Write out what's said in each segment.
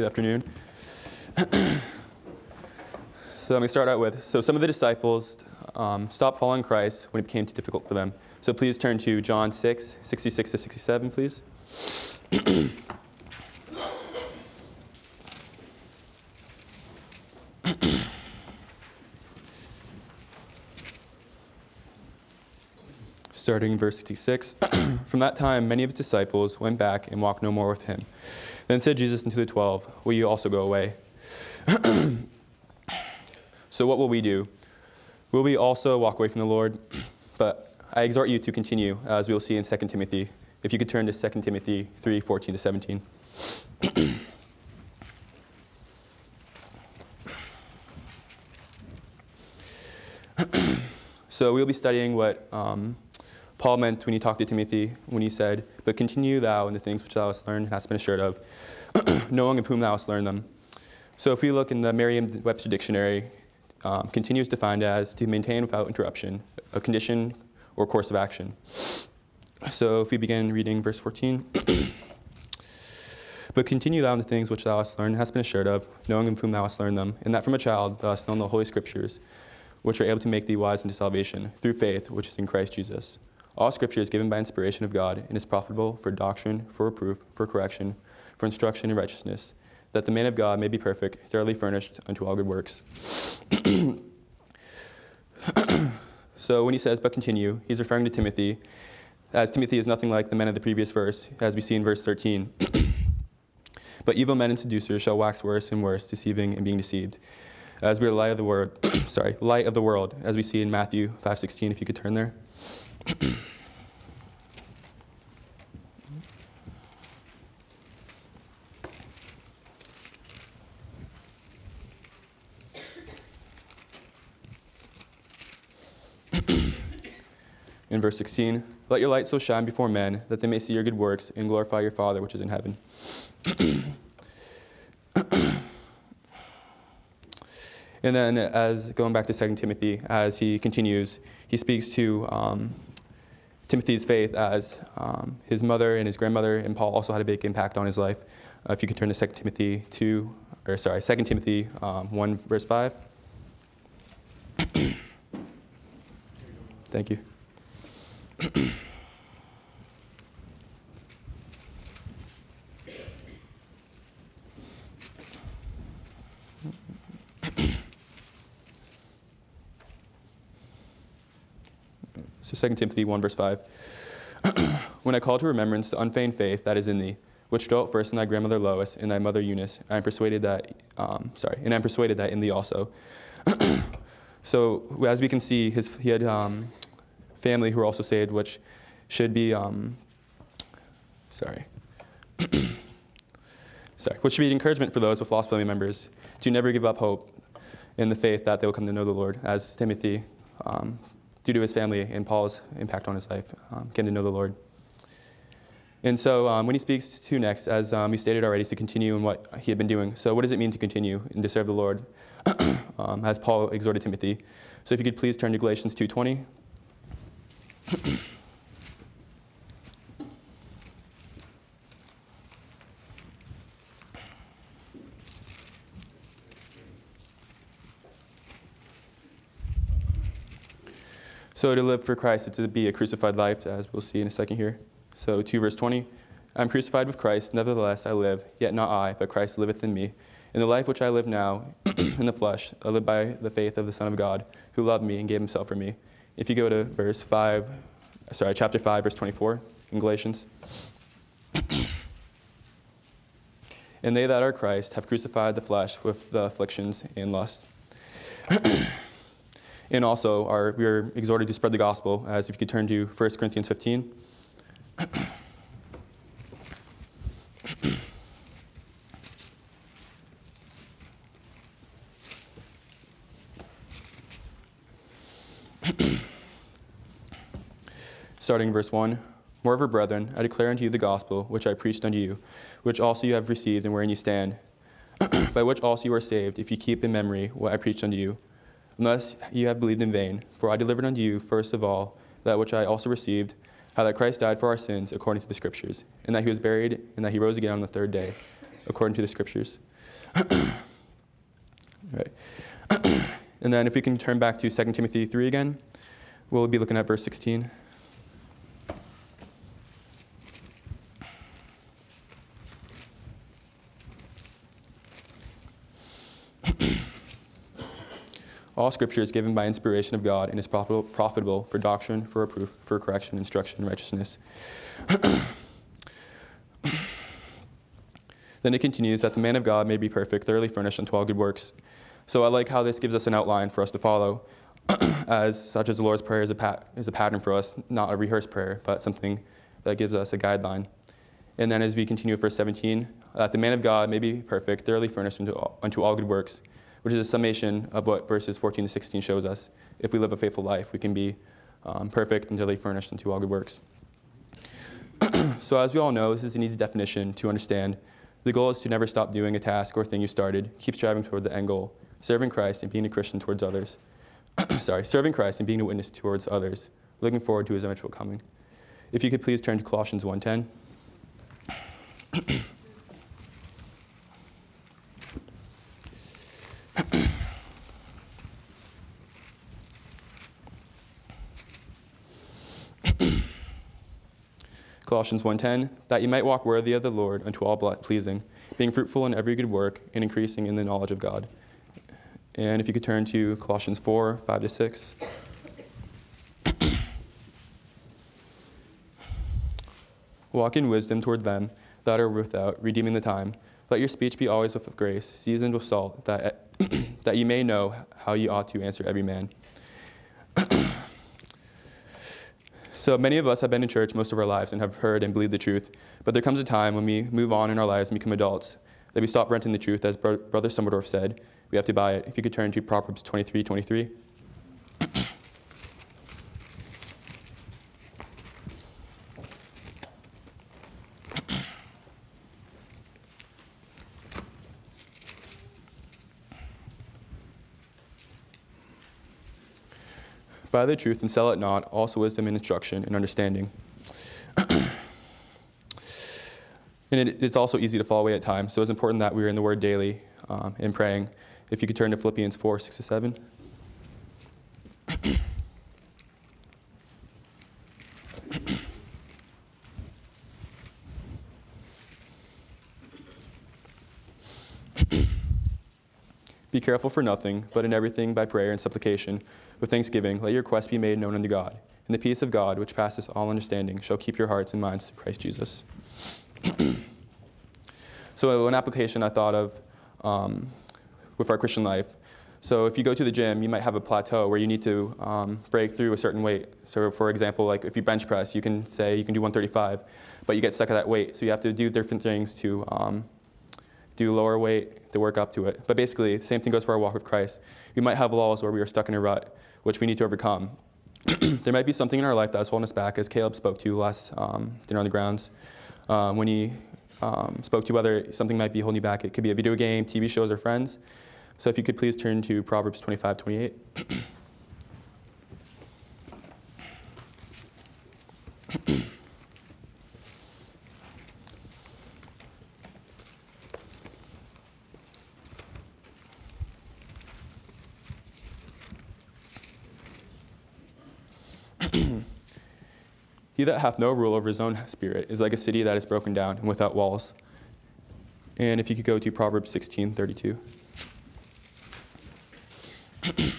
Good afternoon. so let me start out with so some of the disciples um, stopped following Christ when it became too difficult for them. So please turn to John 6, 66 to 67, please. Starting in verse 66. From that time, many of his disciples went back and walked no more with him. Then said Jesus unto the twelve, Will you also go away? so, what will we do? Will we also walk away from the Lord? But I exhort you to continue, as we will see in 2 Timothy. If you could turn to 2 Timothy 3 14 to 17. so, we'll be studying what um, Paul meant when he talked to Timothy, when he said, But continue thou in the things which thou hast learned and hast been assured of, knowing of whom thou hast learned them. So if we look in the Merriam-Webster dictionary, um, continue is defined as to maintain without interruption, a condition or course of action. So if we begin reading verse 14, But continue thou in the things which thou hast learned and hast been assured of, knowing of whom thou hast learned them, and that from a child thou hast known the Holy Scriptures, which are able to make thee wise unto salvation, through faith which is in Christ Jesus. All scripture is given by inspiration of God and is profitable for doctrine, for reproof, for correction, for instruction in righteousness, that the man of God may be perfect, thoroughly furnished unto all good works. so when he says, but continue, he's referring to Timothy, as Timothy is nothing like the men of the previous verse, as we see in verse 13. but evil men and seducers shall wax worse and worse, deceiving and being deceived. As we are light of the world, sorry, light of the world, as we see in Matthew 5:16, if you could turn there. In verse 16, let your light so shine before men that they may see your good works and glorify your Father which is in heaven. and then, as going back to 2 Timothy, as he continues, he speaks to um, Timothy's faith as um, his mother and his grandmother and Paul also had a big impact on his life. Uh, if you could turn to 2 Timothy 2, or sorry, 2 Timothy um, 1, verse 5. Thank you. 2 Timothy 1, verse 5. when I call to remembrance the unfeigned faith that is in thee, which dwelt first in thy grandmother Lois and thy mother Eunice, I am persuaded that, um, sorry, and I am persuaded that in thee also. so as we can see, his, he had um, family who were also saved, which should be, um, sorry, sorry, which should be an encouragement for those with lost family members to never give up hope in the faith that they will come to know the Lord, as Timothy um, due to his family and Paul's impact on his life, um, getting to know the Lord. And so um, when he speaks to next, as um, we stated already, is to continue in what he had been doing. So what does it mean to continue and to serve the Lord, um, as Paul exhorted Timothy? So if you could please turn to Galatians 2.20. So to live for Christ is to be a crucified life, as we'll see in a second here. So 2 verse 20. I'm crucified with Christ, nevertheless I live, yet not I, but Christ liveth in me. In the life which I live now, in the flesh, I live by the faith of the Son of God, who loved me and gave himself for me. If you go to verse 5, sorry, chapter 5, verse 24 in Galatians. and they that are Christ have crucified the flesh with the afflictions and lusts. And also, we are exhorted to spread the gospel, as if you could turn to 1 Corinthians 15. Starting verse 1 Moreover, brethren, I declare unto you the gospel which I preached unto you, which also you have received and wherein you stand, by which also you are saved, if you keep in memory what I preached unto you unless you have believed in vain. For I delivered unto you, first of all, that which I also received, how that Christ died for our sins according to the Scriptures, and that he was buried, and that he rose again on the third day, according to the Scriptures, right. and then if we can turn back to 2 Timothy 3 again, we'll be looking at verse 16. All scripture is given by inspiration of God and is profitable for doctrine, for reproof, for correction, instruction, and righteousness. then it continues that the man of God may be perfect, thoroughly furnished unto all good works. So I like how this gives us an outline for us to follow, as such as the Lord's Prayer is a, pat- is a pattern for us, not a rehearsed prayer, but something that gives us a guideline. And then as we continue verse 17, that the man of God may be perfect, thoroughly furnished unto all, unto all good works which is a summation of what verses 14 to 16 shows us. If we live a faithful life, we can be um, perfect until they furnished unto all good works. so, as we all know, this is an easy definition to understand. The goal is to never stop doing a task or thing you started. Keep striving toward the end goal, serving Christ and being a Christian towards others. Sorry, serving Christ and being a witness towards others, looking forward to his eventual coming. If you could please turn to Colossians 1:10. Colossians 1:10, that you might walk worthy of the Lord unto all pleasing, being fruitful in every good work and increasing in the knowledge of God. And if you could turn to Colossians 4, 5 to 6. Walk in wisdom toward them that are without, redeeming the time. Let your speech be always of grace, seasoned with salt, that, that you may know how you ought to answer every man. So many of us have been in church most of our lives and have heard and believed the truth, but there comes a time when we move on in our lives and become adults that we stop renting the truth, as Brother Stumbledorf said. We have to buy it. If you could turn to Proverbs 23 23. Buy the truth and sell it not, also wisdom and instruction and understanding. and it, it's also easy to fall away at times, so it's important that we are in the Word daily um, and praying. If you could turn to Philippians 4 6 to 7. Be careful for nothing, but in everything by prayer and supplication with thanksgiving, let your requests be made known unto God. And the peace of God, which passes all understanding, shall keep your hearts and minds through Christ Jesus. so, an application I thought of um, with our Christian life. So, if you go to the gym, you might have a plateau where you need to um, break through a certain weight. So, for example, like if you bench press, you can say you can do 135, but you get stuck at that weight. So, you have to do different things to um, do lower weight to work up to it. But basically, the same thing goes for our walk with Christ. We might have laws where we are stuck in a rut which we need to overcome. there might be something in our life that's holding us back, as Caleb spoke to last um, dinner on the grounds. Um, when he um, spoke to whether something might be holding you back, it could be a video game, TV shows, or friends. So if you could please turn to Proverbs 25, 28. he that hath no rule over his own spirit is like a city that is broken down and without walls. And if you could go to Proverbs 16 32.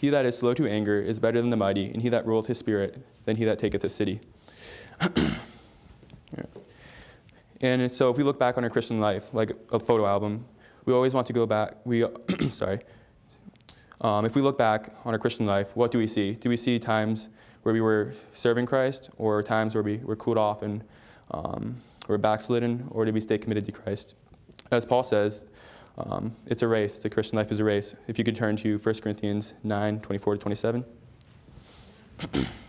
he that is slow to anger is better than the mighty, and he that ruleth his spirit than he that taketh a city. and so if we look back on our Christian life, like a photo album, we always want to go back. We, sorry, um, if we look back on our Christian life, what do we see? Do we see times where we were serving Christ, or times where we were cooled off and um, were backslidden, or did we stay committed to Christ? As Paul says, um, it's a race. The Christian life is a race. If you could turn to 1 Corinthians 9 24 to 27.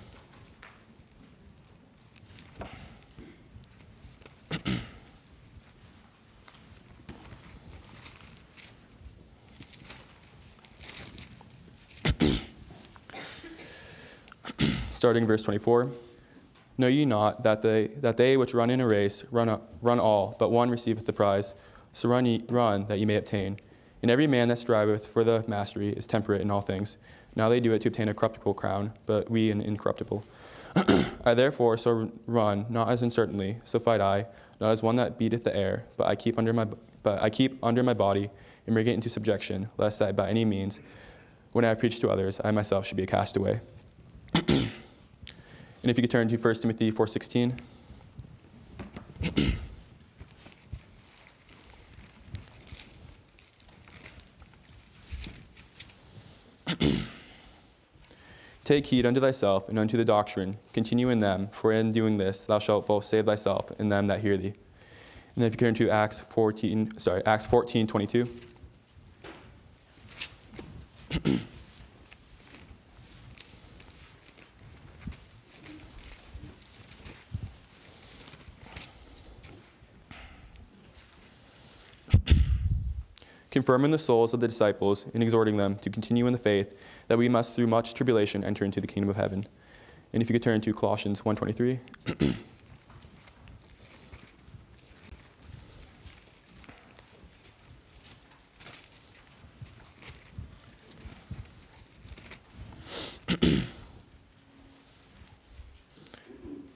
starting verse 24. Know ye not that they, that they which run in a race run, run all, but one receiveth the prize? So run, ye, run that ye may obtain. And every man that striveth for the mastery is temperate in all things. Now they do it to obtain a corruptible crown, but we an incorruptible. I therefore so run, not as uncertainly, so fight I, not as one that beateth the air, but I keep under my, but I keep under my body and bring it into subjection, lest that by any means, when I preach to others, I myself should be a castaway. and if you could turn to 1 Timothy 4.16. Take heed unto thyself and unto the doctrine. Continue in them, for in doing this thou shalt both save thyself and them that hear thee. And then if you turn to Acts 14, sorry, Acts 14, 22. confirming the souls of the disciples and exhorting them to continue in the faith that we must through much tribulation enter into the kingdom of heaven. And if you could turn to Colossians 1:23.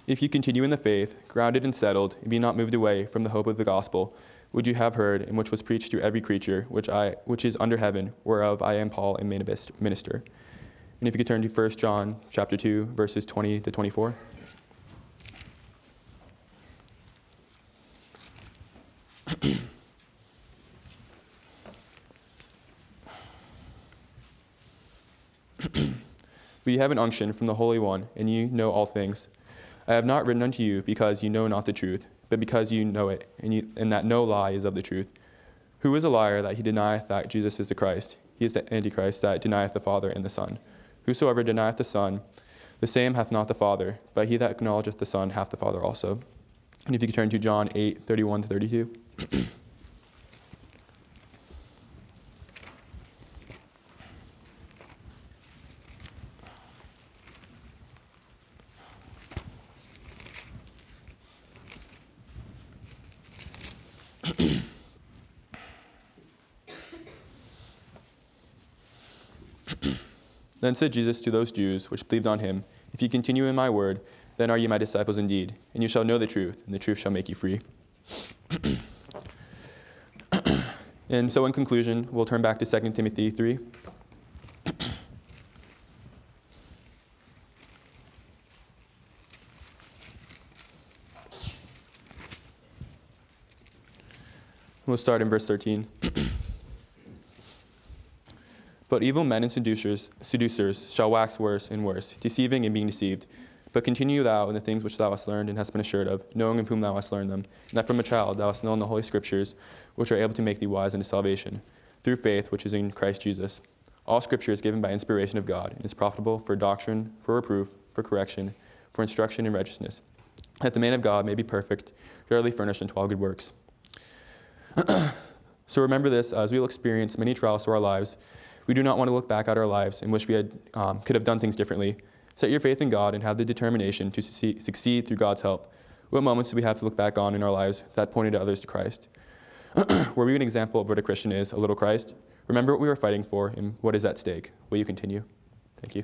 if you continue in the faith, grounded and settled, and be not moved away from the hope of the gospel, which you have heard, and which was preached to every creature which, I, which is under heaven, whereof I am Paul, a minister. And if you could turn to 1 John chapter 2, verses 20 to 24. but you have an unction from the Holy One, and you know all things. I have not written unto you because you know not the truth, but because you know it, and, you, and that no lie is of the truth. Who is a liar that he denieth that Jesus is the Christ? He is the Antichrist that denieth the Father and the Son. Whosoever denieth the Son, the same hath not the Father, but he that acknowledgeth the Son hath the Father also. And if you could turn to John 8, 31 to 32. Then said Jesus to those Jews which believed on him, If ye continue in my word, then are ye my disciples indeed, and you shall know the truth, and the truth shall make you free. and so, in conclusion, we'll turn back to 2 Timothy 3. We'll start in verse 13. But evil men and seducers, seducers shall wax worse and worse, deceiving and being deceived. But continue thou in the things which thou hast learned and hast been assured of, knowing of whom thou hast learned them, and that from a child thou hast known the holy scriptures, which are able to make thee wise unto salvation, through faith which is in Christ Jesus. All scripture is given by inspiration of God, and is profitable for doctrine, for reproof, for correction, for instruction in righteousness, that the man of God may be perfect, thoroughly furnished unto all good works. so remember this as we will experience many trials through our lives we do not want to look back at our lives and wish we had, um, could have done things differently. Set your faith in God and have the determination to succeed through God's help. What moments do we have to look back on in our lives that pointed others to Christ? Were we an example of what a Christian is, a little Christ? Remember what we were fighting for and what is at stake. Will you continue? Thank you.